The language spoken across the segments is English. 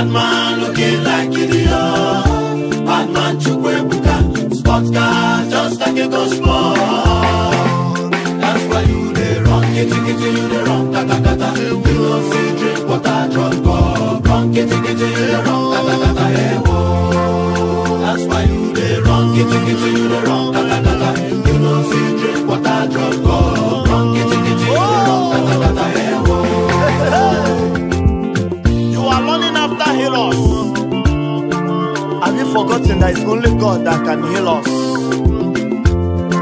Bad man looking like idiot. Bad man Chukwuebuka. Sports car just like a ghost ball. That's why you they run, kitty kitty, you they run, kata kata. You no see drink water, drunk or run, kitty kitty, you they run, kata kata. Hey, whoa. That's why you they run, kitty kitty. Father, heal us. Have you forgotten that it's only God that can heal us?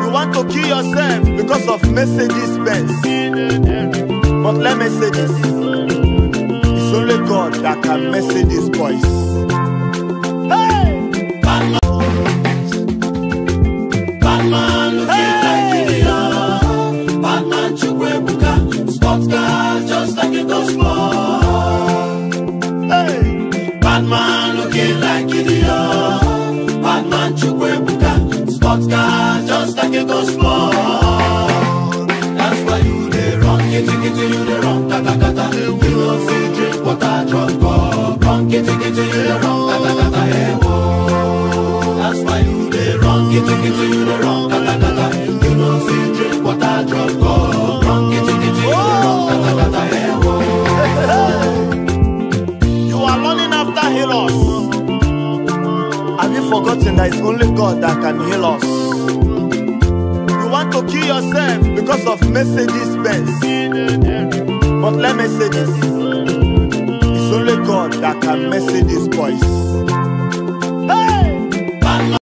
You want to kill yourself because of Mercedes Benz. But let me say this it's only God that can message this voice. Sports car, just like a ghost. Batman looking like Gideon. Batman Chukwuebuka. Sports car just like a gospel. That's why you dey run kitty kitty, you dey run kata kata. You no fit drink water, drop cup. Run kitty kitty, you dey run kata kata. Eh, hey, oh. whoa. That's why you dey run kitty kitty, you dey run kata kata. Eh, oh. Healers. Have you forgotten that it's only God that can heal us? You want to kill yourself because of Mercedes Benz. But let me say this it's only God that can Mercedes boys.